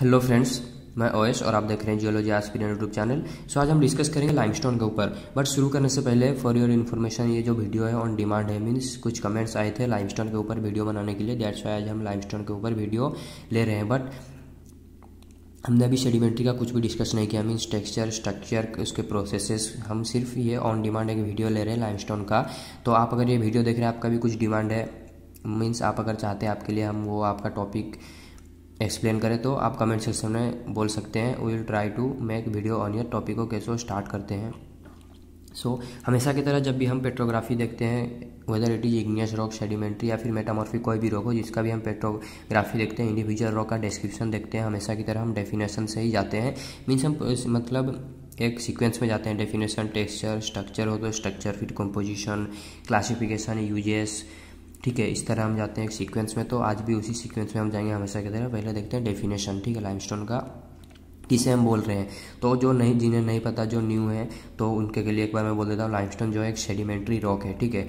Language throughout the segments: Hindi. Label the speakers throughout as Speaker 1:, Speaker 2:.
Speaker 1: हेलो फ्रेंड्स मैं ओएस और आप देख रहे हैं geology aspirant YouTube channel so आज हम डिस्कस करेंगे लाइमस्टोन के ऊपर। बट शुरू करने से पहले फॉर योर इन्फॉर्मेशन ये जो वीडियो है ऑन डिमांड है मीन्स कुछ कमेंट्स आए थे लाइमस्टोन के ऊपर वीडियो बनाने के लिए। दैट्स वाई आज हम लाइमस्टोन के ऊपर वीडियो ले रहे हैं। बट हमने अभी सेडिमेंट्री का कुछ भी डिस्कस नहीं किया मीन्स टेक्सचर स्ट्रक्चर उसके प्रोसेसेस हम सिर्फ़ ये ऑन डिमांड एक वीडियो ले रहे हैं लाइमस्टोन का। तो आप अगर ये वीडियो देख रहे हैं, आपका भी कुछ डिमांड है। मीन्स आप अगर चाहते हैं, आपके लिए हम वो आपका टॉपिक एक्सप्लेन करें तो आप कमेंट सेक्शन में बोल सकते हैं। We will try to make video on your topic को कैसे स्टार्ट करते हैं। सो so, हमेशा की तरह जब भी हम पेट्रोग्राफी देखते हैं whether it is igneous rock sedimentary या फिर मेटामॉर्फिक कोई भी रॉक हो जिसका भी हम पेट्रोग्राफी देखते हैं इंडिविजुअल रॉक का डिस्क्रिप्शन देखते हैं हमेशा की तरह हम डेफिनेशन से ही जाते हैं। मीन्स हम मतलब एक सीक्वेंस में जाते हैं डेफिनेशन टेक्सचर स्ट्रक्चर हो तो स्ट्रक्चर फिर कंपोजिशन क्लासिफिकेशन यूजेस ठीक है, इस तरह हम जाते हैं एक सीक्वेंस में तो आज भी उसी सीक्वेंस में हम जाएँगे हमेशा की तरह। पहले देखते हैं डेफिनेशन ठीक है लाइमस्टोन का, किसे हम बोल रहे हैं। तो जो नहीं जिन्हें नहीं पता, जो न्यू है तो उनके के लिए एक बार मैं बोल देता हूँ लाइमस्टोन जो है एक सेडिमेंट्री रॉक है, ठीक है।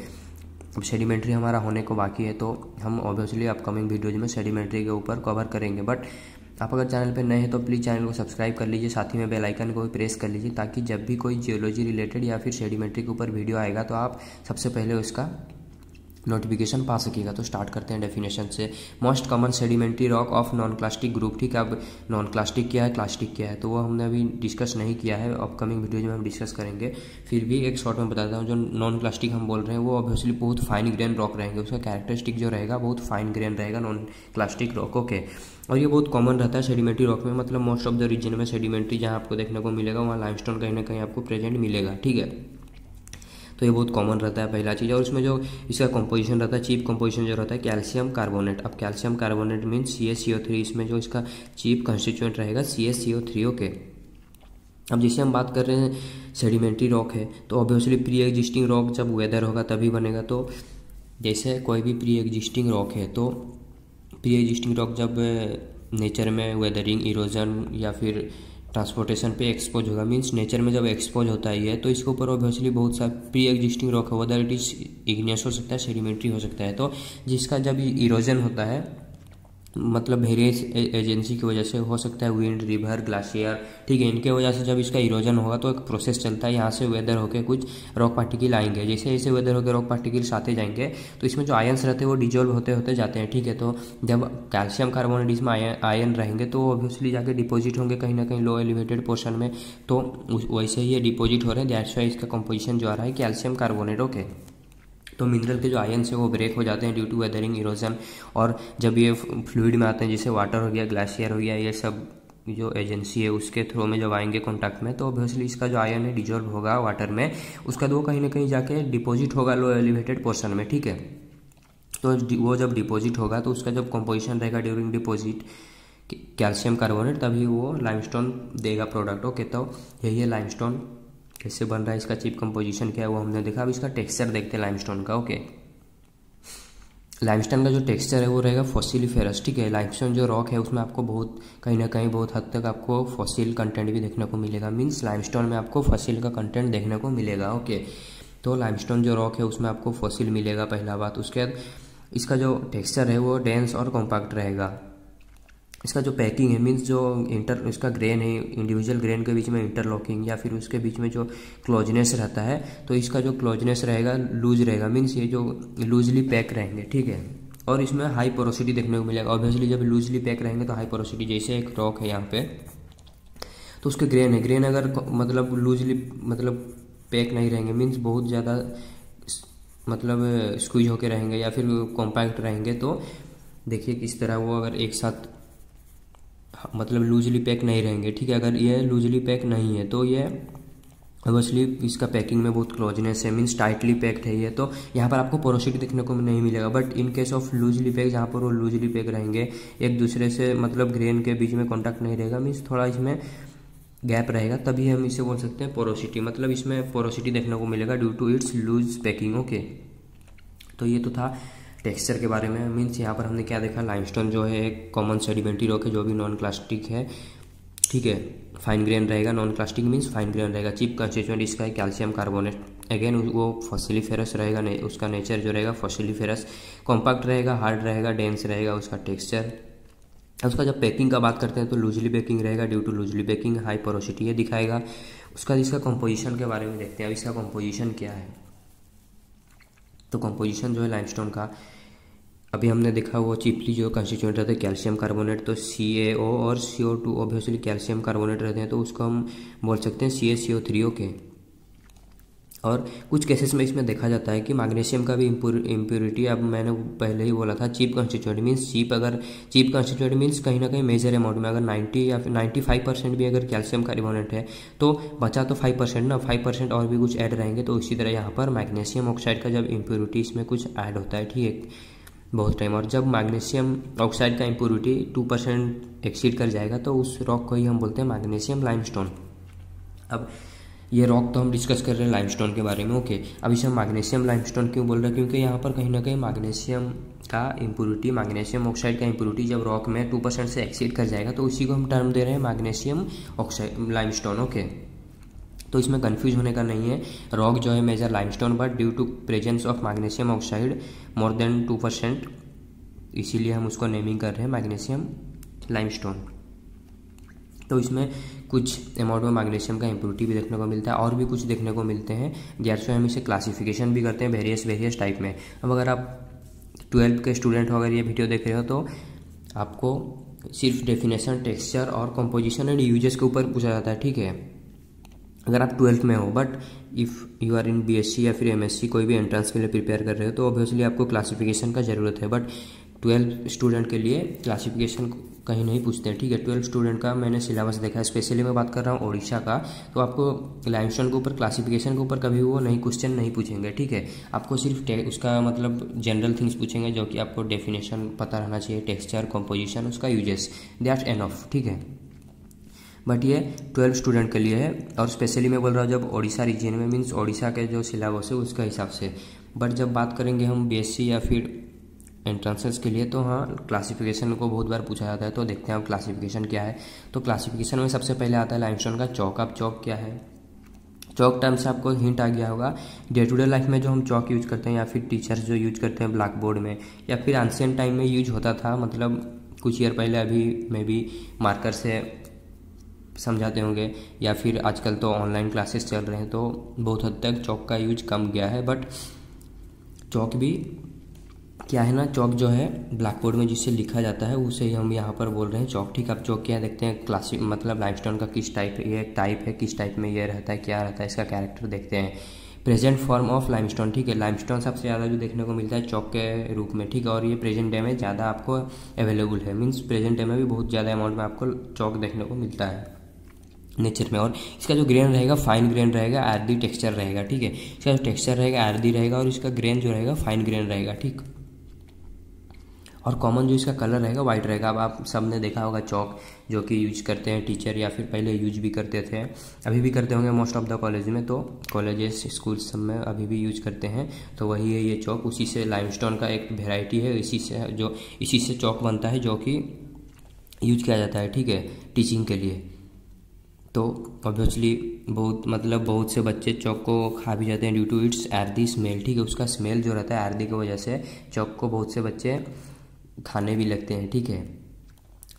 Speaker 1: अब सेडिमेंट्री हमारा होने को बाकी है तो हम ऑब्वियसली अपकमिंग वीडियोज़ में सेडिमेंट्री के ऊपर कवर करेंगे। बट आप अगर चैनल पर नए हैं तो प्लीज़ चैनल को सब्सक्राइब कर लीजिए, साथ ही में बेल आइकन को भी प्रेस कर लीजिए, ताकि जब भी कोई जियोलॉजी रिलेटेड या फिर सेडिमेंट्री के ऊपर वीडियो आएगा तो आप सबसे पहले उसका नोटिफिकेशन पा सकेगा। तो स्टार्ट करते हैं डेफिनेशन से। Most common sedimentary rock of non clastic group ठीक है? अब नॉन क्लास्टिक क्या है? क्लास्टिक क्या है? तो वो हमने अभी डिस्कस नहीं किया है। अपकमिंग वीडियोज़ में हम डिस्कस करेंगे। फिर भी एक शॉर्ट में बताता हूँ, जो नॉन क्लास्टिक हम बोल रहे हैं, वो ऑब्वियसली बहुत फाइन ग्रेन रॉक रहेंगे। उसका कैरेक्टरिस्टिक जो रहेगा, बहुत फाइन ग्रेन रहेगा नॉन क्लास्टिक रॉक ओके और ये बहुत कॉमन रहता है सेडिमेंट्री रॉक में। मतलब मोस्ट ऑफ़ द रीजन में सेडिमेंट्री जहाँ आपको देखने को मिलेगा, वहाँ लाइमस्टोन कहीं ना कहीं आपको प्रेजेंट मिलेगा, ठीक है? तो ये बहुत कॉमन रहता है पहला चीज़। और उसमें जो इसका कंपोजिशन रहता है चीप कंपोजिशन जो रहता है कैल्शियम कार्बोनेट अब calcium carbonate means C S C O three इसमें जो इसका चीप कंस्टिट्यूएंट रहेगा C S C O three okay अब जैसे हम बात कर रहे हैं सेडिमेंट्री रॉक है तो ऑब्वियसली प्री एग्जिस्टिंग रॉक जब वेदर होगा तभी बनेगा। तो जैसे कोई भी प्री एग्जिस्टिंग रॉक है तो प्री एग्जिस्टिंग रॉक जब नेचर में वेदरिंग इरोजन या फिर ट्रांसपोर्टेशन पे एक्सपोज होगा। मीन्स नेचर में जब एक्सपोज होता ही है तो इसके ऊपर ऑब्वियसली बहुत सा प्री एग्जिस्टिंग रॉक होगा इट इज़ इग्नियस हो सकता है सेडिमेंट्री हो सकता है। तो जिसका जब इरोजन होता है मतलब वेरियस एजेंसी की वजह से हो सकता है विंड रिवर ग्लाशियर ठीक है, इनके वजह से जब इसका इरोजन होगा तो एक प्रोसेस चलता है, यहाँ से वेदर होकर कुछ रॉक पार्टिकल आएँगे। जैसे जैसे वेदर होकर रॉक पार्टिकल्स आते जाएँगे तो इसमें जो आयन्स रहते हैं वो डिजोल्व होते होते जाते हैं, ठीक है तो जब कैल्शियम कार्बोनेट इसमें आयन रहेंगे तो ऑब्वियसली जाके डिपोजिट होंगे कहीं ना कहीं लो एलिवेटेड पोर्शन में तो वैसे ही ये डिपोजिट हो रहे हैं दैट्स वाई इसका कंपोजिशन जो आ रहा है कैल्शियम कार्बोनेट ओके तो मिनरल के जो आयन्स है वो ब्रेक हो जाते हैं ड्यू टू वेदरिंग इरोजन और जब ये फ्लूड में आते हैं, जैसे वाटर हो गया ग्लेशियर हो गया, ये सब जो एजेंसी है, उसके थ्रू में जब आएँगे कॉन्टैक्ट में तो ऑब्वियसली इसका जो आयन है डिजोल्व होगा वाटर में। उसका दो कहीं ना कहीं जाके डिपॉजिट होगा लो एलिवेटेड पोर्शन में, ठीक है? तो वो जब डिपॉजिट होगा तो उसका जब कंपोजिशन रहेगा ड्यूरिंग डिपॉजिट कैल्शियम कार्बोनेट तभी वो लाइमस्टोन देगा प्रोडक्ट ओके तो यही है लाइमस्टोन कैसे बन रहा है, इसका चिप कंपोजिशन क्या है, वो हमने देखा। अब इसका टेक्सचर देखते हैं लाइमस्टोन का ओके लाइमस्टोन का जो टेक्सचर है, वो रहेगा फॉसिल फेरस ठीक है? लाइमस्टोन जो रॉक है, उसमें आपको बहुत, कहीं ना कहीं बहुत हद तक आपको फॉसिल कंटेंट भी देखने को मिलेगा। मीन्स लाइमस्टोन में आपको फॉसिल का कंटेंट देखने को मिलेगा ओके तो लाइमस्टोन जो रॉक है, उसमें आपको फॉसिल मिलेगा पहला बात। उसके बाद इसका जो टेक्सचर है, वो डेंस और कॉम्पैक्ट रहेगा। इसका जो पैकिंग है मीन्स जो इंटर इसका ग्रेन है इंडिविजुअल ग्रेन के बीच में इंटरलॉकिंग या फिर उसके बीच में जो क्लोजनेस रहता है तो इसका जो क्लोजनेस रहेगा लूज रहेगा मीन्स ये जो लूजली पैक रहेंगे, ठीक है? और इसमें हाई पोरोसिटी देखने को मिलेगा। ऑब्वियसली जब लूजली पैक रहेंगे तो हाई पोरोसिटी जैसे एक रॉक है यहाँ पे तो उसके ग्रेन है। ग्रेन अगर मतलब लूजली मतलब पैक नहीं रहेंगे मीन्स बहुत ज़्यादा मतलब स्क्वीज होके रहेंगे या फिर कॉम्पैक्ट रहेंगे तो देखिए किस तरह वो अगर एक साथ मतलब लूजली पैक नहीं रहेंगे, ठीक है? अगर ये लूजली पैक नहीं है तो ये ऑब्वियसली इसका पैकिंग में बहुत क्लोजनेस है मीन्स टाइटली पैक्ड है ये तो यहाँ पर आपको पोरोसिटी देखने को नहीं मिलेगा but in case of loosely pack जहाँ पर वो लूजली पैक रहेंगे, एक दूसरे से मतलब ग्रेन के बीच में कॉन्टैक्ट नहीं रहेगा मीन्स थोड़ा इसमें गैप रहेगा, तभी हम इसे बोल सकते हैं पोरोसिटी मतलब इसमें पोरोसिटी देखने को मिलेगा due to its loose packing okay तो ये तो था। टेक्सचर के बारे में मीन्स यहाँ पर हमने क्या देखा लाइमस्टोन जो है एक कॉमन सेडिमेंट्री रॉक है जो भी नॉन प्लास्टिक है ठीक है फाइन ग्रेन रहेगा non plastic means fine grain रहेगा चिप कंस्टिट्यूएंट इसका है कैल्शियम कार्बोनेट अगेन वो फॉसिलीफेरस रहेगा ने, उसका नेचर जो रहेगा फॉसिलीफेरस कॉम्पैक्ट रहेगा हार्ड रहेगा डेंस रहेगा उसका टेक्सचर उसका जब पैकिंग का बात करते हैं तो लूजली पैकिंग रहेगा due to loosely packing high porosity ये दिखाएगा. उसका इसका कंपोजिशन के बारे में देखते हैं अब इसका कंपोजिशन क्या है? तो कंपोजिशन जो है लाइमस्टोन का, अभी हमने देखा वो चिपली जो कंस्टिट्यूएंट रहते हैं कैल्शियम कार्बोनेट तो सी ए ओ और C O two obviously calcium carbonate रहते हैं तो उसको हम बोल सकते हैं सी ए सी ओ थ्री ओ के और कुछ केसेस में इसमें देखा जाता है कि मैग्नीशियम का भी इम्प्योरिटी अब मैंने पहले ही बोला था चीप कॉन्स्टिट्यूएंट मीन्स चीप अगर चीप कॉन्स्टिट्यूएंट मीन्स कहीं ना कहीं मेजर अमाउंट में, अगर 90 या फिर 95 परसेंट भी अगर कैल्शियम कार्बोनेट है तो बचा तो 5 परसेंट ना 5 परसेंट और भी कुछ ऐड रहेंगे तो इसी तरह यहाँ पर मैग्नीशियम ऑक्साइड का जब इम्प्योरिटी इसमें कुछ ऐड होता है, ठीक है, बहुत टाइम और जब मैग्नीशियम ऑक्साइड का इम्प्योरिटी टू परसेंट एक्सीड कर जाएगा तो उस रॉक को ही हम बोलते हैं मैग्नीशियम लाइमस्टोन अब ये रॉक तो हम डिस्कस कर रहे हैं लाइमस्टोन के बारे में ओके अब इसे हम मैग्नीशियम लाइमस्टोन क्यों बोल रहे हैं? क्योंकि यहाँ पर कहीं ना कहीं मैग्नीशियम का इम्प्योरिटी मैग्नीशियम ऑक्साइड का इम्प्योरिटी जब रॉक में टू परसेंट से एक्सीड कर जाएगा तो उसी को हम टर्म दे रहे हैं मैग्नीशियम ऑक्साइड लाइमस्टोन ओके तो इसमें कन्फ्यूज़ होने का नहीं है। रॉक जो है major limestone but due to presence of magnesium oxide more than two percent इसीलिए हम उसको नेमिंग कर रहे हैं मैग्नीशियम लाइमस्टोन तो इसमें कुछ अमाउंट में मैग्नीशियम का इम्प्योरिटी भी देखने को मिलता है, और भी कुछ देखने को मिलते हैं। जैसे हम इसे क्लासिफिकेशन भी करते हैं वेरियस वेरियस टाइप में। अब अगर आप ट्वेल्थ के स्टूडेंट हो, अगर ये वीडियो देख रहे हो तो आपको सिर्फ़ डेफिनेशन टेक्सचर और कंपोजिशन एंड यूजेस के ऊपर पूछा जाता है, ठीक है? अगर आप ट्वेल्थ में हो but if you are in BSc या फिर एमएससी कोई भी एंट्रेंस के लिए प्रिपेयर कर रहे हो तो ऑब्वियसली आपको क्लासिफिकेशन का ज़रूरत है। बट ट्वेल्थ स्टूडेंट के लिए क्लासिफिकेशन कहीं नहीं पूछते हैं। ठीक है, ट्वेल्थ स्टूडेंट का मैंने सिलेबस देखा है। स्पेशली मैं बात कर रहा हूँ ओडिशा का। तो आपको लाइमस्टोन के ऊपर क्लासिफिकेशन के ऊपर कभी वो नहीं क्वेश्चन नहीं पूछेंगे। ठीक है, आपको सिर्फ़ उसका मतलब जनरल थिंग्स पूछेंगे जो कि आपको डेफिनेशन पता रहना चाहिए। टेक्सचर कॉम्पोजिशन उसका यूजेस दैट एन ऑफ़ ठीक है बट ये ट्वेल्व स्टूडेंट के लिए है। और स्पेशली मैं बोल रहा हूँ, जब ओडिशा रीजन में मीन्स ओडिशा के जो सिलेबस है, उसका हिसाब से। बट जब बात करेंगे हम बीएससी या फिर एंट्रेंसेस के लिए तो हाँ क्लासिफिकेशन को बहुत बार पूछा जाता है तो देखते हैं हम क्लासिफिकेशन क्या है। तो क्लासिफिकेशन में सबसे पहले आता है लाइमस्टोन का चौक अब चौक क्या है? चौक टर्म से आपको हिंट आ गया होगा डे टू डे लाइफ में जो हम चौक यूज़ करते हैं, या फिर टीचर्स जो यूज़ करते हैं ब्लैक बोर्ड में, या फिर एंशियन टाइम में यूज़ होता था मतलब कुछ ईयर पहले अभी मे भी मार्कर से समझाते होंगे, या फिर आजकल तो ऑनलाइन क्लासेस चल रहे हैं तो बहुत हद तक चौक का यूज़ कम गया है बट चौक भी क्या है ना, चौक जो है ब्लैक बोर्ड में जिससे लिखा जाता है, उसे हम यहाँ पर बोल रहे हैं चौक। ठीक आप चौक क्या देखते हैं क्लासिक मतलब लाइमस्टोन का किस टाइप ये टाइप है, किस टाइप में ये रहता है, क्या रहता है, इसका कैरेक्टर देखते हैं। प्रेजेंट फॉर्म ऑफ़ लाइमस्टोन ठीक है लाइमस्टोन सबसे ज़्यादा जो देखने को मिलता है चौक के रूप में, ठीक है और ये प्रेजेंट डे में ज़्यादा आपको अवेलेबल है। मीन्स प्रेजेंट डे में भी बहुत ज़्यादा अमाउंट में आपको चौक देखने को मिलता है। नेचर में, और इसका जो ग्रेन रहेगा फाइन ग्रेन रहेगा आरदी टेक्सचर रहेगा, ठीक है। इसका जो टेक्सचर रहेगा आरदी रहेगा, और इसका ग्रेन जो रहेगा फाइन ग्रेन रहेगा, ठीक। और कॉमन जो इसका कलर रहेगा वाइट रहेगा। अब आप सबने देखा होगा चौक जो कि यूज़ करते हैं टीचर या फिर पहले यूज़ भी करते थे, अभी भी करते होंगे मोस्ट ऑफ़ द कॉलेज में। तो कॉलेजेस स्कूल सब में अभी भी यूज़ करते हैं। तो वही है ये चौक उसी से लाइमस्टोन का एक वेराइटी है। इसी से जो, इसी से चौक बनता है जो कि यूज़ किया जाता है, ठीक है टीचिंग के लिए। तो ऑब्वियसली बहुत मतलब बहुत से बच्चे चौक को खा भी जाते हैं due to its earthy smell ठीक है, उसका स्मेल जो रहता है एर्दी की वजह से चौक को बहुत से बच्चे खाने भी लगते हैं, ठीक है?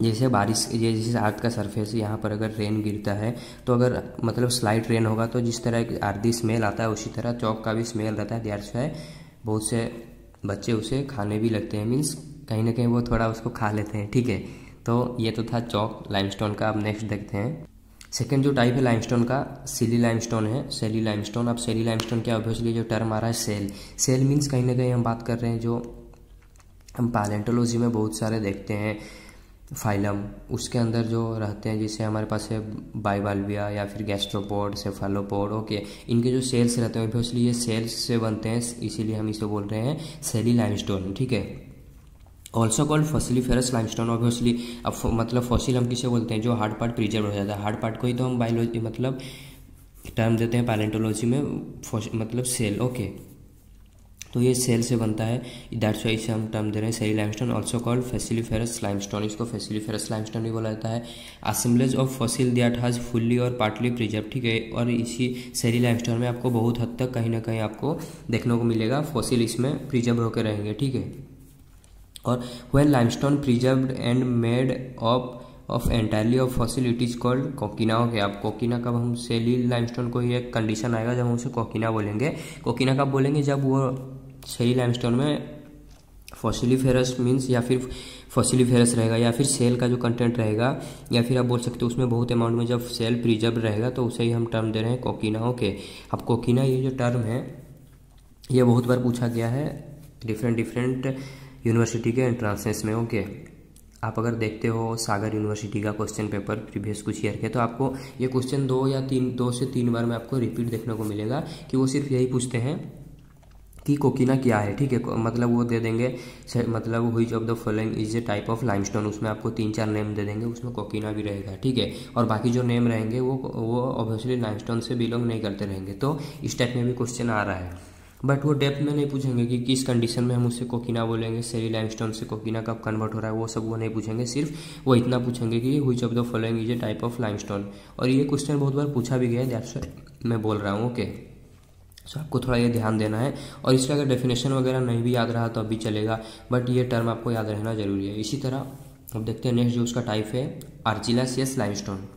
Speaker 1: जैसे बारिश, ये जैसे अर्थ का सरफेस यहाँ पर अगर रेन गिरता है तो अगर मतलब स्लाइट रेन होगा तो जिस तरह एक आर्दी स्मेल आता है, उसी तरह चौक का भी स्मेल रहता है देर है बहुत से बच्चे उसे खाने भी लगते हैं मीन्स कहीं ना कहीं वो थोड़ा उसको खा लेते हैं, ठीक है? तो ये तो था चौक लाइमस्टोन का, अब नेक्स्ट देखते हैं। सेकेंड जो टाइप है लाइमस्टोन का सिली लाइमस्टोन है सेली लाइमस्टोन अब सेली लाइमस्टोन क्या ऑब्वियसली जो टर्म आ रहा है सेल सेल मीन्स कहीं ना कहीं हम बात कर रहे हैं जो हम पैलेंटोलॉजी में बहुत सारे देखते हैं फाइलम उसके अंदर जो रहते हैं, जैसे हमारे पास है बाइवाल्विया या फिर गैस्ट्रोपोड सेफालोपोड ओके इनके जो सेल्स रहते हैं ऑब्वियसली ये सेल्स से बनते हैं, इसीलिए हम इसे बोल रहे हैं सेली लाइमस्टोन ठीक है? Also called fossiliferous limestone obviously अब मतलब फॉसिल हम किसे बोलते हैं, जो हार्ड पार्ट प्रिजर्व हो जाता है। हार्ड पार्ट को ही तो हम बायोलॉजी मतलब टर्म देते हैं पैलेंटोलॉजी में मतलब सेल ओके तो ये सेल से बनता है। दैट्स वाई इसे हम टर्म दे रहे हैं। Shelly limestone also called fossiliferous limestone इसको फेसिलीफेरस लाइमस्टोन भी बोला जाता है। Assemblage of fossil that has fully और पार्टली प्रिजर्व ठीक है? और इसी सेरी लाइमस्टोन में आपको बहुत हद तक कहीं ना कहीं आपको देखने को मिलेगा। फॉसिल इसमें प्रिजर्व होकर रहेंगे, ठीक है? और when limestone preserved and made of of entirely of fossil it is called coquina हो गया अब कोकिना कब हम सेली लाइमस्टोन को ही एक कंडीशन आएगा जब हम उसे कोकिना बोलेंगे? कोकिना कब बोलेंगे? जब वो सेली लाइमस्टोन में फॉसिलीफेरस मीन्स या फिर फॉसिलीफेरस रहेगा या फिर सेल का जो कंटेंट रहेगा, या फिर आप बोल सकते हो उसमें बहुत अमाउंट में जब सेल प्रिजर्व रहेगा तो उसे ही हम टर्म दे रहे हैं कोकिना ओके अब कोकिना ये जो टर्म है, ये बहुत बार पूछा गया है डिफरेंट डिफरेंट यूनिवर्सिटी के एंट्रांसेस में ओके आप अगर देखते हो सागर यूनिवर्सिटी का क्वेश्चन पेपर प्रीवियस कुछ ईयर के तो आपको ये क्वेश्चन दो या तीन, दो से तीन बार में आपको रिपीट देखने को मिलेगा कि वो सिर्फ़ यही पूछते हैं कि कोकिना क्या है, ठीक है? मतलब वो दे देंगे मतलब which of the following is a type of limestone उसमें आपको तीन चार नेम दे देंगे, उसमें कोकिना भी रहेगा, ठीक है? और बाकी जो नेम रहेंगे, वो वो ऑब्वियसली लाइमस्टोन से बिलोंग नहीं करते रहेंगे। तो इस टाइप में भी क्वेश्चन आ रहा है। बट वो डेप्थ में नहीं पूछेंगे कि किस कंडीशन में हम उससे कोकिना बोलेंगे सेरी लाइमस्टोन से कोकिना कब कन्वर्ट हो रहा है, वो सब वो नहीं पूछेंगे, सिर्फ़ वो इतना पूछेंगे कि which of the following is a type of limestone और ये क्वेश्चन बहुत बार पूछा भी गया है मैं बोल रहा हूँ ओके सो आपको थोड़ा ये ध्यान देना है। और इसका अगर डेफिनेशन वगैरह नहीं भी याद रहा तो अभी चलेगा बट ये टर्म आपको याद रहना ज़रूरी है। इसी तरह, अब देखते हैं नेक्स्ट जो उसका टाइप है आर्जिलासियस लाइमस्टोन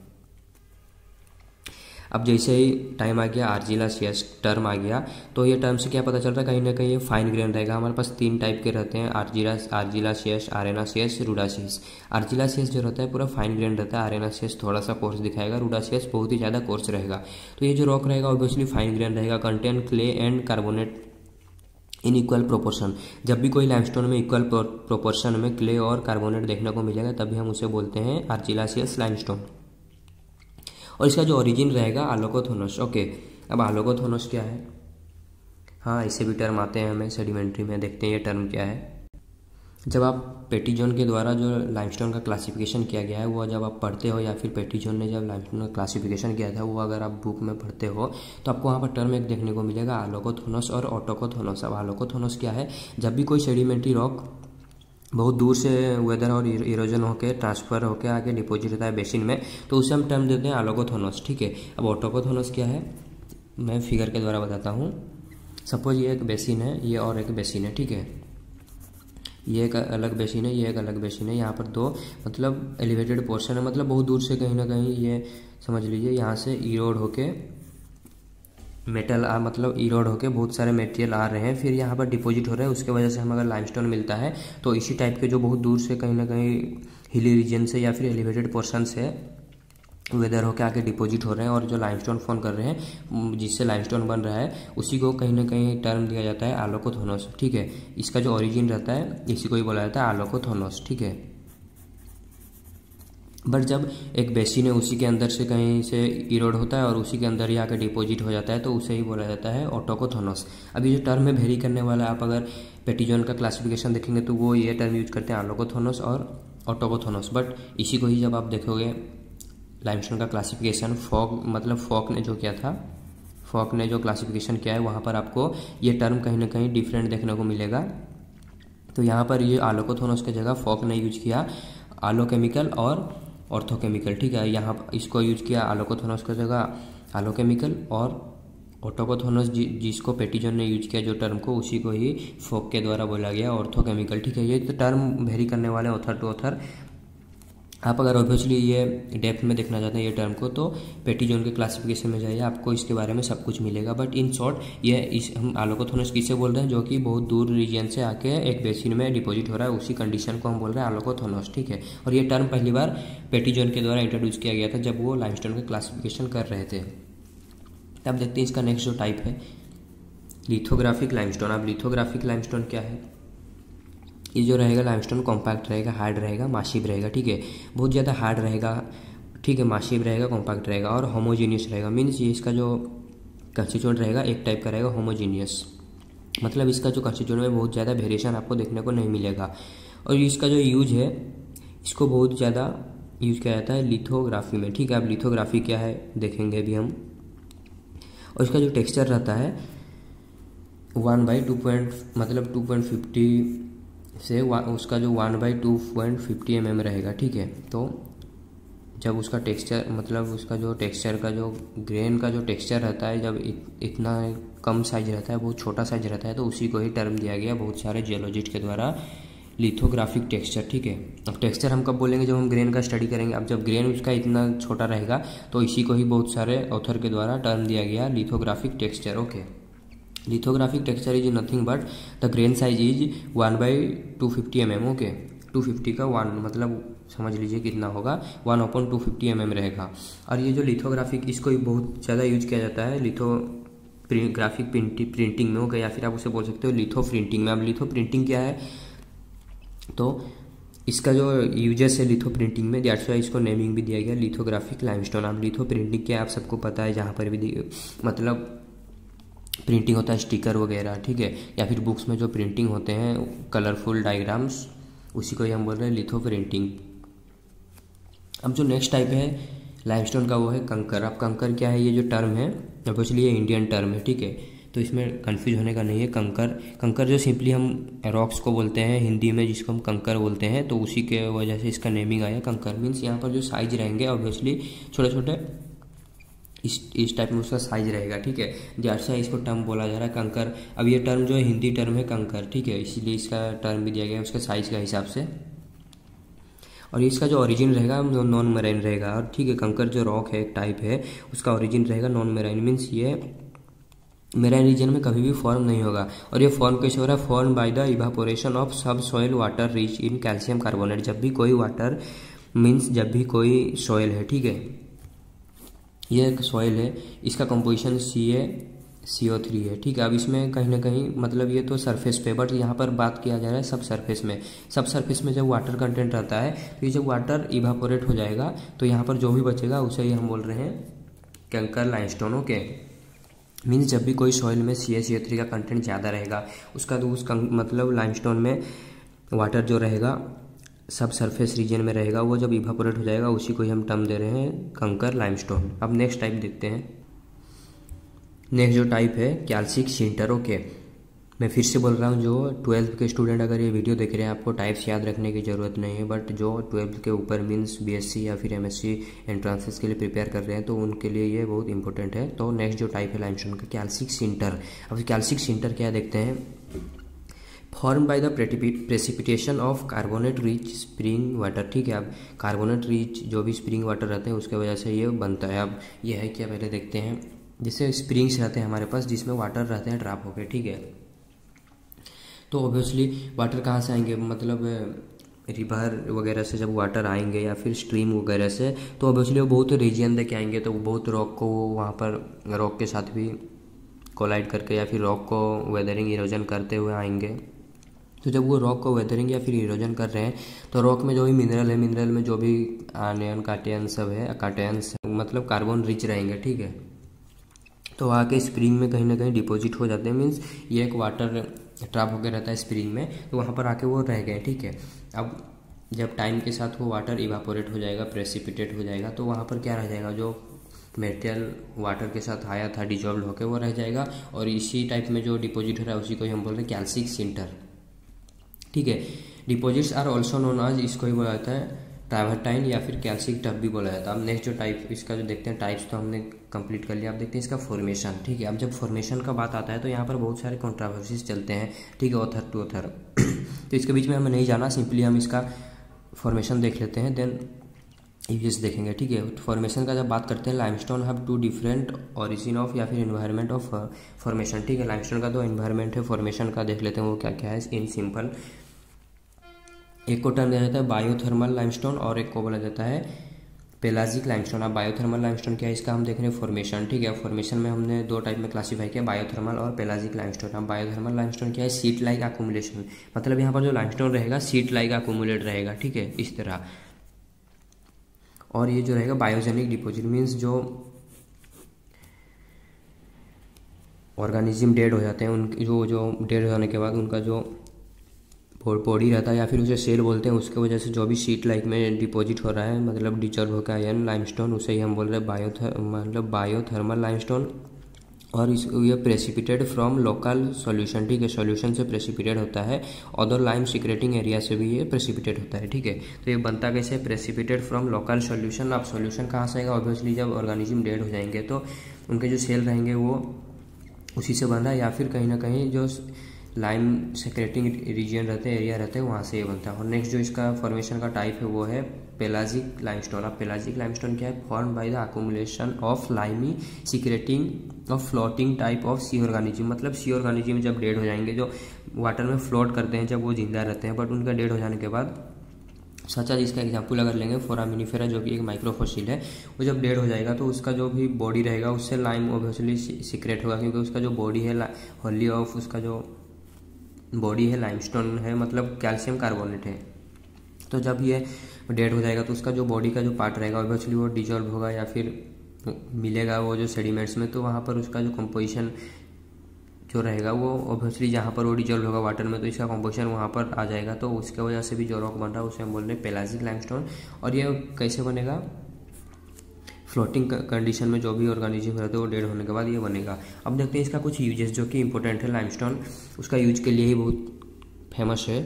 Speaker 1: अब जैसे ही टाइम आ गया आर्जिलासियस टर्म आ गया तो ये टर्म से क्या पता चलता है, कहीं ना कहीं ये फाइन ग्रेन रहेगा। हमारे पास तीन टाइप के रहते हैं आर्जिला आर्जिलासियस आरेनासियस रूडासियस आर्जिलासियस जो रहता है, पूरा फाइन ग्रेन रहता है आरेनासियस थोड़ा सा कोर्स दिखाएगा रूडासियस बहुत ही ज़्यादा कोर्स रहेगा। तो ये जो रॉक रहेगा ऑब्वियसली फाइन ग्रेन रहेगा contain clay and carbonate in equal proportion जब भी कोई लाइमस्टोन में इक्वल प्रोपोर्शन में क्ले और कार्बोनेट देखने को मिलेगा, तभी हम उसे बोलते हैं आर्जिलासियस लाइमस्टोन और इसका जो ओरिजिन रहेगा आलोकोथोनस ओके अब आलोकोथोनस क्या है? हाँ ऐसे भी टर्म आते हैं हमें सेडिमेंट्री में, देखते हैं ये टर्म क्या है। जब आप पेटीजोन के द्वारा जो लाइमस्टोन का क्लासिफिकेशन किया गया है, वो जब आप पढ़ते हो या फिर पेटीजोन ने जब लाइमस्टोन का क्लासिफिकेशन किया था, वो अगर आप बुक में पढ़ते हो तो आपको वहाँ पर टर्म एक देखने को मिलेगा आलोकोथोनस और ऑटोकोथोनस अब आलोकोथोनस क्या है? जब भी कोई सेडिमेंट्री रॉक बहुत दूर से वेदर और इरोजन होकर ट्रांसफ़र होकर आके डिपॉजिट होता है बेसिन में तो उसे हम टर्म देते हैं आलोकोथोनस ठीक है? अब ऑटोकोथोनस क्या है? मैं फिगर के द्वारा बताता हूँ। सपोज़ ये एक बेसिन है, ये और एक बेसिन है, ठीक है? ये एक अलग बेसिन है, ये एक अलग बेसिन है, यहाँ पर दो मतलब एलिवेटेड पोर्शन है मतलब बहुत दूर से कहीं ना कहीं ये, समझ लीजिए, यहाँ से ईरोड होके मेटल आ मतलब इरोड होके बहुत सारे मेटेरियल आ रहे हैं, फिर यहाँ पर डिपॉजिट हो रहे हैं, उसके वजह से हमें अगर लाइमस्टोन मिलता है तो इसी टाइप के जो बहुत दूर से कहीं ना कहीं हिली रीजन से या फिर एलिवेटेड पोर्सन से वेदर होकर आके डिपॉजिट हो रहे हैं और जो लाइमस्टोन फॉर्म कर रहे हैं जिससे लाइमस्टोन बन रहा है, उसी को कहीं ना कहीं टर्म दिया जाता है आलोकोथोनोस ठीक है? इसका जो ओरिजिन रहता है, इसी को ही बोला जाता है आलोकोथोनोस ठीक है? बट जब एक बेसिन है उसी के अंदर से कहीं से इरोड होता है और उसी के अंदर ही आकर डिपॉजिट हो जाता है तो उसे ही बोला जाता है ऑटोकोथोनस अभी जो टर्म है वेरी करने वाला, आप अगर पेटीजोन का क्लासिफिकेशन देखेंगे तो वो ये टर्म यूज़ करते हैं आलोकोथोनस और ऑटोकोथोनस बट इसी को ही जब आप देखोगे लाइमस्टोन का क्लासिफिकेशन फॉक मतलब फॉक ने जो किया था फॉक ने जो क्लासिफिकेशन किया है, वहाँ पर आपको ये टर्म कहीं ना कहीं डिफरेंट देखने को मिलेगा। तो यहाँ पर ये आलोकोथोनस की जगह फॉक ने यूज़ किया आलोकेमिकल और ऑर्थोकेमिकल ठीक है? यहाँ इसको यूज़ किया आलोकोथोनस का जगह आलोकेमिकल और ऑटोकोथोनस जि, जिसको पेटीजन ने यूज़ किया जो टर्म को उसी को ही फोक के द्वारा बोला गया ऑर्थोकेमिकल ठीक है? ये तो टर्म वेरी करने वाले ऑथर टू ऑथर आप अगर ऑब्वियसली ये डेप्थ में देखना चाहते हैं ये टर्म को तो पेटीजोन के क्लासिफिकेशन में जाइए, आपको इसके बारे में सब कुछ मिलेगा। बट इन शॉर्ट ये इस, हम आलोकोथोनस किसे बोल रहे हैं, जो कि बहुत दूर रीजन से आके एक बेसिन में डिपॉजिट हो रहा है, उसी कंडीशन को हम बोल रहे हैं आलोकोथोनस ठीक है? और ये टर्म पहली बार पेटीजोन के द्वारा इंट्रोड्यूस किया गया था, जब वो लाइमस्टोन का क्लासिफिकेशन कर रहे थे। अब देखते हैं इसका नेक्स्ट जो टाइप है लिथोग्राफिक लाइमस्टोन अब लिथोग्राफिक लाइमस्टोन क्या है? ये जो रहेगा लाइमस्टोन कॉम्पैक्ट रहेगा हार्ड रहेगा माशिब रहेगा, ठीक है? बहुत ज़्यादा हार्ड रहेगा, ठीक है? माशिब रहेगा कॉम्पैक्ट रहेगा और होमोजीनियस रहेगा। मीन्स ये इसका जो कंस्टिट्यूंट रहेगा, एक टाइप का रहेगा होमोजीनियस मतलब इसका जो कंस्टिट्यूंट में बहुत ज़्यादा वेरिएशन आपको देखने को नहीं मिलेगा। और इसका जो यूज़ है, इसको बहुत ज़्यादा यूज़ किया जाता है लिथोग्राफी में। ठीक है? अब लिथोग्राफी क्या है, देखेंगे अभी हम। और इसका जो टेक्सचर रहता है वन बाई टू पॉइंट मतलब टू पॉइंट फिफ्टी से उसका जो one by two point fifty M M रहेगा ठीक है? तो जब उसका टेक्सचर मतलब उसका जो टेक्सचर का जो ग्रेन का जो टेक्सचर रहता है जब इत, इतना कम साइज़ रहता है बहुत छोटा साइज़ रहता है तो उसी को ही टर्म दिया गया बहुत सारे जियोलॉजिस्ट के द्वारा लिथोग्राफिक टेक्सचर ठीक है? अब टेक्सचर हम कब बोलेंगे? जब हम ग्रेन का स्टडी करेंगे। अब जब ग्रेन उसका इतना छोटा रहेगा तो इसी को ही बहुत सारे ऑथर के द्वारा टर्म दिया गया lithographic texture okay lithographic texture is nothing but the grain size is one by two fifty M M okay two fifty का वन मतलब समझ लीजिए कितना होगा? One upon two fifty M M रहेगा। और ये जो लिथोग्राफिक इसको बहुत ज़्यादा यूज़ किया जाता है लिथो ग्राफिक प्रिंटिंग में हो गया या फिर आप उसे बोल सकते हो लिथो प्रिंटिंग में। अब लिथो प्रिंटिंग क्या है? तो इसका जो यूजेस है लिथो प्रिंटिंग में दैट्स वाई इसको नेमिंग भी दिया गया लिथोग्राफिक लाइमस्टोन अब लिथो प्रिंटिंग क्या आप सबको पता है, जहाँ पर भी मतलब प्रिंटिंग होता है, स्टिकर वगैरह, ठीक है? या फिर बुक्स में जो प्रिंटिंग होते हैं, कलरफुल डायग्राम्स, उसी को ही हम बोल रहे हैं लिथो प्रिंटिंग। अब जो नेक्स्ट टाइप है लाइमस्टोन का वो है कंकर। अब कंकर क्या है? ये जो टर्म है ऑब्वियसली ये इंडियन टर्म है, ठीक है? तो इसमें कंफ्यूज होने का नहीं है कंकर। कंकर जो सिंपली हम रॉक्स को बोलते हैं, हिंदी में जिसको हम कंकर बोलते हैं तो उसी के वजह से इसका नेमिंग आया। कंकर मीन्स यहाँ पर जो साइज़ रहेंगे ऑब्वियसली छोटे छोटे इस इस टाइप में उसका साइज़ रहेगा, ठीक है? जैसा इसको टर्म बोला जा रहा है कंकर, अब ये टर्म जो है हिंदी टर्म है कंकर, ठीक है? इसीलिए इसका टर्म भी दिया गया है उसके साइज़ के हिसाब से। और इसका जो ओरिजिन रहेगा नॉन मेराइन रहेगा, और ठीक है, कंकर जो रॉक है एक टाइप है, उसका ओरिजिन रहेगा नॉन मेराइन मीन्स ये मेराइन रीजन में कभी भी फॉर्म नहीं होगा। और ये फॉर्म कैसे हो रहा है? Form by the evaporation of subsoil water rich in calcium carbonate जब भी कोई वाटर मीन्स जब भी कोई सॉइल है, ठीक है? ये एक सॉइल है, इसका कंपोजिशन सी ए सी ओ थ्री है, ठीक है? अब इसमें कहीं ना कहीं मतलब ये तो सरफेस पे बट यहाँ पर बात किया जा रहा है सब सरफेस में। सब सरफेस में जब वाटर कंटेंट रहता है तो ये जब वाटर इवापोरेट हो जाएगा तो यहाँ पर जो भी बचेगा, उसे ही हम बोल रहे हैं कैंकर लाइनस्टोन ओके मीन्स जब भी कोई सॉइल में सी एस थ्री का कंटेंट ज़्यादा रहेगा, उसका तो उस मतलब लाइमस्टोन में वाटर जो रहेगा सब सरफेस रीजन में रहेगा, वो जब इवापोरेट हो जाएगा, उसी को ही हम टर्म दे रहे हैं कंकर लाइमस्टोन अब नेक्स्ट टाइप देखते हैं। नेक्स्ट जो टाइप है कैल्सिक सिंटर ओके मैं फिर से बोल रहा हूँ, जो ट्वेल्थ के स्टूडेंट अगर ये वीडियो देख रहे हैं, आपको टाइप्स याद रखने की ज़रूरत नहीं है बट जो ट्वेल्थ के ऊपर मीन्स बीएससी या फिर एमएससी एंट्रांसेस के लिए प्रिपेयर कर रहे हैं तो उनके लिए ये बहुत इंपॉर्टेंट है। तो नेक्स्ट जो टाइप है लाइमस्टोन का कैल्सिक सिंटर अब कैल्सिक सिंटर क्या देखते हैं? Form by the precipitation of carbonate rich spring water ठीक है? अब कार्बोनेट रिच जो भी स्प्रिंग वाटर रहते हैं, उसके वजह से ये बनता है। अब ये है क्या पहले देखते हैं, जैसे स्प्रिंग्स रहते हैं हमारे पास, जिसमें वाटर रहते हैं ड्राप होकर ठीक है? तो ऑब्वियसली वाटर कहाँ से आएँगे? मतलब रिवर वगैरह से जब वाटर आएँगे या फिर स्ट्रीम वगैरह से तो ऑब्वियसली वो बहुत रीजन देके आएँगे तो बहुत रॉक को वहाँ पर रॉक के साथ भी कोलाइड करके या फिर रॉक को वेदरिंग इरोजन करते हुए आएँगे। तो जब वो रॉक को वेदरिंग या फिर इरोजन कर रहे हैं तो रॉक में जो भी मिनरल है मिनरल में जो भी आनियन काटियन सब है काटियंस मतलब कार्बन रिच रहेंगे, ठीक है? तो आके स्प्रिंग में कहीं ना कहीं डिपॉजिट हो जाते हैं मीन्स ये एक वाटर ट्रैप होकर रहता है स्प्रिंग में तो वहाँ पर आके वो रह गए, ठीक है? अब जब टाइम के साथ वो वाटर इवापोरेट हो जाएगा प्रेसिपिटेट हो जाएगा तो वहाँ पर क्या रह जाएगा? जो मेटेरियल वाटर के साथ आया था डिजॉल्व होकर वो रह जाएगा, और इसी टाइप में जो डिपॉजिट हो रहा है, उसी को हम बोल रहे हैं कैल्सिक सिंटर ठीक है। Deposits are also known as इसको ही बोला जाता है ट्राइवर्टाइन या फिर कैल्सिक टब भी बोला जाता है। अब नेक्स्ट जो टाइप इसका जो देखते हैं टाइप्स तो हमने कंप्लीट कर लिया। अब देखते हैं इसका फॉर्मेशन ठीक है। अब जब फॉर्मेशन का बात आता है तो यहाँ पर बहुत सारे कॉन्ट्रावर्सीज चलते हैं, ठीक है ऑथर टू ऑथर तो इसके बीच में हमें नहीं जाना सिंपली हम इसका फॉर्मेशन देख लेते हैं देन यूजेस देखेंगे, ठीक है। फॉर्मेशन का जब बात करते हैं limestone have two different origin of या फिर इन्वायरमेंट ऑफ़ फॉर्मेशन ठीक है। लाइमस्टोन का जो इन्वायरमेंट है फॉर्मेशन का देख लेते हैं वो क्या क्या है इन सिंपल एक को टर्म दिया जाता है बायोथर्मल लाइमस्टोन और एक को बोला जाता है पेलाजिक लाइमस्टोन अब बायोथर्मल लाइमस्टोन क्या है? इसका हम देख रहे हैं फॉर्मेशन ठीक है? फॉर्मेशन में हमने दो टाइप में क्लासीफाई किया, बायोथर्मल और पेलाजिक लाइमस्टोन अब बायोथर्मल लाइमस्टोन क्या है? सीट लाइक अकोमुलेशन मतलब यहाँ पर जो लाइमस्टोन रहेगा सीट लाइक अकोमुलेट रहेगा, ठीक है? इस तरह। और ये जो रहेगा बायोजेनिक डिपोजिट मीन्स जो ऑर्गेनिज्म डेड हो जाते हैं, उनकी जो जो डेड होने के बाद उनका जो बॉडी रहता है या फिर उसे सेल बोलते हैं, उसके वजह से जो भी सीट लाइक में डिपॉजिट हो रहा है मतलब डिजर्व होकर आयन लाइमस्टोन, उसे ही हम बोल रहे हैं बायो मतलब बायोथर्मल लाइमस्टोन। और इस, ये प्रेसिपिटेड फ्रॉम लोकल सॉल्यूशन, ठीक है, सॉल्यूशन से प्रेसिपिटेड होता है, अदर लाइम सिक्रेटिंग एरिया से भी ये प्रेसिपिटेड होता है, ठीक है। तो ये बनता कैसे प्रेसिपिटेड फ्रॉम लोकल सॉल्यूशन, अब सॉल्यूशन कहाँ से आएगा? ऑब्वियसली जब ऑर्गेनिज्म डेड हो जाएँगे तो उनके जो सेल रहेंगे वो उसी से बन रहा है या फिर कहीं ना कहीं जो लाइम सेक्रेटिंग रीजन रहते हैं एरिया रहते हैं वहाँ से ये बनता है। और नेक्स्ट जो इसका फॉर्मेशन का टाइप है वो है पेलाजिक लाइमस्टोन अब पेलाजिक लाइमस्टोन क्या है? Form by the accumulation of limy secreting of floating type of sea organism मतलब सी ऑर्गेनिज्म जब डेड हो जाएँगे, जो वाटर में फ्लोट करते हैं, जब वो ज़िंदा रहते हैं बट उनका डेड हो जाने के बाद, सच आज इसका एग्ज़ाम्पल अगर लेंगे फोरामिनिफेरा जो कि एक माइक्रोफोसिल है, वो जब डेड हो जाएगा तो उसका जो भी बॉडी रहेगा, उससे लाइम ओबियसली सिक्रेट होगा, क्योंकि उसका जो बॉडी है होली ऑफ़ उसका जो बॉडी है लाइमस्टोन है मतलब कैल्शियम कार्बोनेट है। तो जब ये डेड हो जाएगा तो उसका जो बॉडी का जो पार्ट रहेगा ऑब्वियसली वो डिजॉल्व होगा या फिर मिलेगा वो जो सेडिमेंट्स में तो वहाँ पर उसका जो कंपोजिशन जो रहेगा, वो ऑब्वियसली जहाँ पर वो डिजॉल्व होगा वाटर में तो इसका कॉम्पोजिशन वहाँ पर आ जाएगा। तो उसके वजह से भी जो रॉक बन रहा है, उसे हम बोल रहे हैं पेलाजिक लाइमस्टोन और ये कैसे बनेगा? फ्लोटिंग कंडीशन में जो भी ऑर्गेनिज्म रहते हैं, वो डेड होने के बाद ये बनेगा। अब देखते हैं इसका कुछ यूजेस जो कि इंपॉर्टेंट है लाइमस्टोन उसका यूज़ के लिए ही बहुत फ़ेमस है।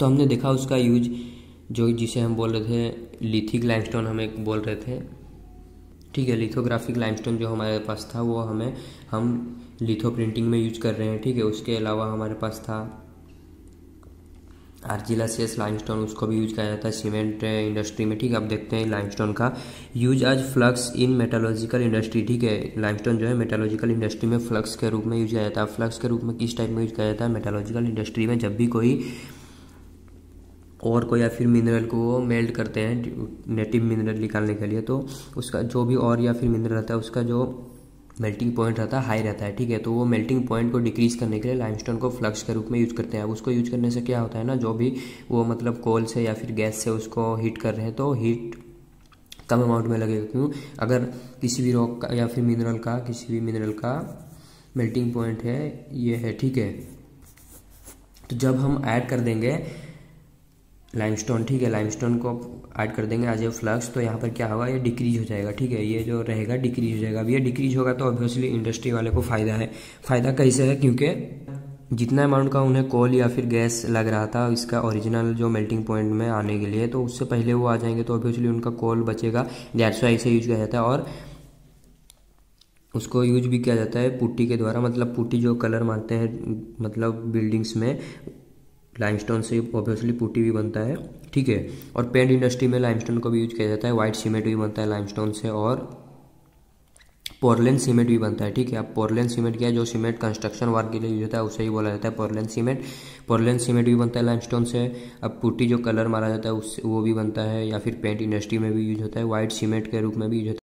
Speaker 1: तो हमने देखा उसका यूज़ जो जिसे हम बोल रहे थे लिथिक लाइमस्टोन हम एक बोल रहे थे। ठीक है लिथोग्राफिक लाइमस्टोन जो हमारे पास था, वो हमें, हम लिथो प्रिंटिंग में यूज़ कर रहे हैं। ठीक है, उसके अलावा हमारे पास था आर्जिलासियस लाइमस्टोन उसको भी यूज़ किया जाता है सीमेंट इंडस्ट्री में, ठीक है? अब देखते हैं लाइमस्टोन का यूज़ आज फ्लक्स इन मेटालॉजिकल इंडस्ट्री, ठीक है? लाइमस्टोन जो है मेटालॉजिकल इंडस्ट्री में फ्लक्स के रूप में यूज़ किया जाता है। फ्लक्स के रूप में किस टाइप में यूज़ किया जाता है? मेटालॉजिकल इंडस्ट्री में जब भी कोई और को या फिर मिनरल को मेल्ट करते हैं, नेटिव मिनरल निकालने के लिए तो उसका जो भी और या फिर मिनरल रहता है, उसका जो मेल्टिंग पॉइंट रहता है हाई रहता है, ठीक है? तो वो मेल्टिंग पॉइंट को डिक्रीज करने के लिए लाइमस्टोन को फ्लक्स के रूप में यूज़ करते हैं। अब उसको यूज़ करने से क्या होता है ना, जो भी वो मतलब कोल से या फिर गैस से उसको हीट कर रहे हैं तो हीट कम अमाउंट में लगेगा। क्यों? अगर किसी भी रॉक का या फिर मिनरल का, किसी भी मिनरल का मेल्टिंग पॉइंट है, ये है, ठीक है? तो जब हम ऐड कर देंगे लाइमस्टोन ठीक है? लाइमस्टोन को ऐड कर देंगे आज ये फ्लक्स तो यहाँ पर क्या होगा? ये डिक्रीज हो जाएगा, ठीक है? ये जो रहेगा डिक्रीज हो जाएगा। अब ये डिक्रीज होगा तो ऑब्वियसली इंडस्ट्री वाले को फ़ायदा है। फ़ायदा कैसे है? क्योंकि जितना अमाउंट का उन्हें कोल या फिर गैस लग रहा था, इसका ओरिजिनल जो मेल्टिंग पॉइंट में आने के लिए तो उससे पहले वो आ जाएँगे तो ऑब्वियसली उनका कोल बचेगा। दैट्स वाई से यूज़ किया जाता है और उसको यूज़ भी किया जाता है पुट्टी के द्वारा। मतलब पुट्टी जो कलर मारते हैं मतलब बिल्डिंग्स में लाइमस्टोन से ऑब्वियसली पुट्टी भी बनता है, ठीक है? और पेंट इंडस्ट्री में लाइमस्टोन को भी यूज़ किया जाता है वाइट सीमेंट भी बनता है लाइमस्टोन से और पोरलेन सीमेंट भी बनता है, ठीक है? अब पोरलेन सीमेंट क्या है? जो सीमेंट कंस्ट्रक्शन वर्क के लिए यूज़ होता है, उसे ही बोला जाता है पोरलेन सीमेंट पोरलेन सीमेंट भी बनता है लाइमस्टोन से, अब पुट्टी जो कलर मारा जाता है उससे वो भी बनता है या फिर पेंट इंडस्ट्री में भी यूज़ होता है वाइट सीमेंट के रूप में भी यूज़ होता है।